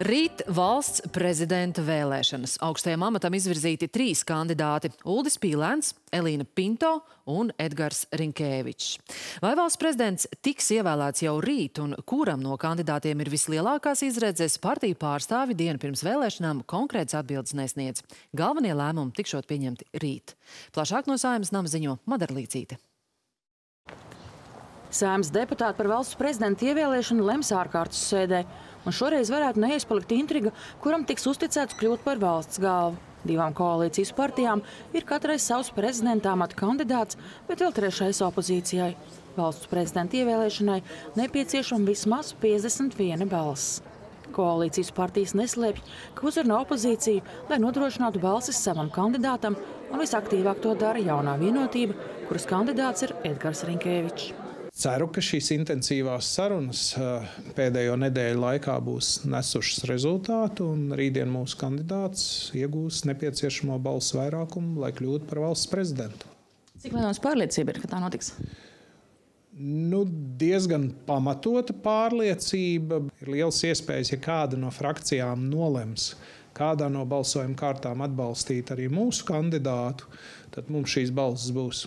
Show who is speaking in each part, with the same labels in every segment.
Speaker 1: Rīt valsts prezidenta vēlēšanas. Augstajam amatam izvirzīti trīs kandidāti - Uldis Pīlēns, Elīna Pinto un Edgars Rinkēvičs. Vai valsts prezidents tiks ievēlēts jau rīt un kuram no kandidātiem ir vislielākās izredzes, partiju pārstāvi dienu pirms vēlēšanām konkrēts atbildes nesniedz. Galvenie lēmumi tikšot pieņemti rīt. Plašāk no Saimas nama ziņo Madarlīcīte.
Speaker 2: Sēmas deputāti par valsts prezidenta ievēlēšanu lems ārkārtas sēdē. Un šoreiz varētu neiespalikt intriga, kuram tiks uzticēts kļūt par valsts galvu. Divām koalīcijas partijām ir katrai savs prezidenta amata kandidāts, bet vēl trešais opozīcijai. Valsts prezidenta ievēlēšanai nepieciešama vismaz 51 balss. Koalīcijas partijas neslēpj, ka uzrunā opozīciju, lai nodrošinātu balsis savam kandidātam, un visaktīvāk to dara jaunā vienotība, kuras kandidāts ir Edgars Rinkēvičs.
Speaker 3: Ceru, ka šīs intensīvās sarunas eh, pēdējo nedēļu laikā būs nesušas rezultātu, un rītdien mūsu kandidāts iegūs nepieciešamo balsu vairākumu, lai kļūtu par valsts prezidentu.
Speaker 2: Cik lielās pārliecība ir, ka tā notiks?
Speaker 3: Nu, diezgan pamatota pārliecība. Ir liels iespējas, ja kāda no frakcijām nolems kādā no balsojuma kārtām atbalstīt arī mūsu kandidātu, tad mums šīs balsis būs.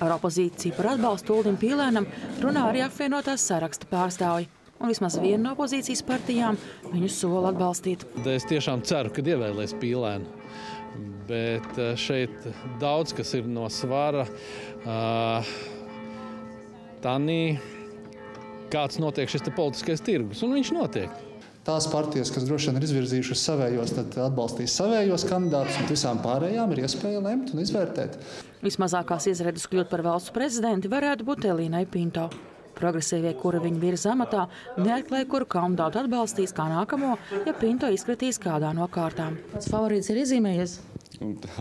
Speaker 2: Ar opozīciju par atbalstu Uldim Pīlēnam runā arī apvienotās saraksta pārstāvji. Un vismaz viena no opozīcijas partijām viņu sola atbalstīt.
Speaker 4: Es tiešām ceru, ka ievēlēs Pīlēnu. Bet eh, šeit daudz kas ir no svara. Uh, Tanī, kāds notiek šis politiskais tirgus, un viņš notiek.
Speaker 5: Tās partijas, kas droši vien ir izvirzījušas savējos, tad atbalstīs savējos kandidātus, un visām pārējām ir iespēja lemt un izvērtēt.
Speaker 2: Vismazākās izredzes kļūt par valsts prezidenti varētu būt Elīnai Pinto. Progresīvie, kura viņa virza amatā, neatklāja, kuru kandidātu atbalstīs kā nākamo, ja Pinto izkritīs kādā no kārtām. Pats favorīts ir izzīmējies.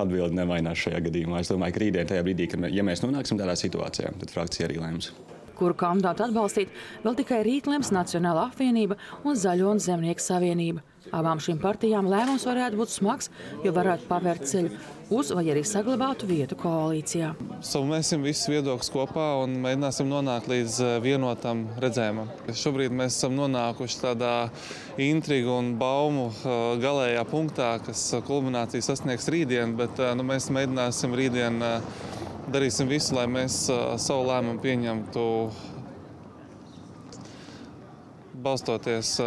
Speaker 6: Atbildi nemainās šajā gadījumā. Es domāju, ka rītdien, tajā brīdī, kad ja mēs nonāksim tādā situācijā, tad frakcija arī lēms
Speaker 2: kuru kandidātu atbalstīt, vēl tikai rīt lems Nacionāla apvienība un Zaļo un Zemnieku savienība. Abām šīm partijām lēmums varētu būt smags, jo varētu pavērt ceļu uz vai arī saglabātu vietu koalīcijā.
Speaker 7: Sumēsim visus viedokļus kopā un mēģināsim nonākt līdz eh, vienotam redzējumam. Šobrīd mēs esam nonākuši tādā intrigu un baumu eh, galējā punktā, kas kulmināciju sasniegs rītdien, bet eh, nu, mēs mēģināsim rītdien darīsim visu, lai mēs savu lēmumu pieņemtu balstoties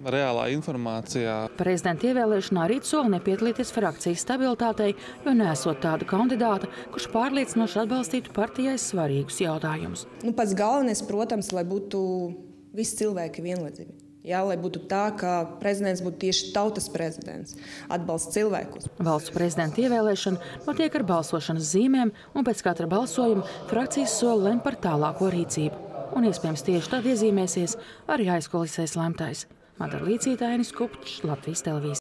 Speaker 7: reālā informācijā.
Speaker 2: Prezidenta ievēlēšanā rīt soli nepiedalīties frakcijas stabilitātei, jo nesot tādu kandidātu, kurš pārliecinoši atbalstītu partijai svarīgus jautājumus.
Speaker 8: Nu, pats galvenais, protams, lai būtu visi cilvēki vienlīdzīgi. Jā, lai būtu tā, ka prezidents būtu tieši tautas prezidents, atbalsts cilvēkus.
Speaker 2: Valsts prezidenta ievēlēšana notiek ar balsošanas zīmēm, un pēc katra balsojuma frakcijas sola lem par tālāko rīcību. Un iespējams tieši tad iezīmēsies arī aizkulisēs lemtais. Madara Līcītājnis Kupčs, Latvijas televīzija.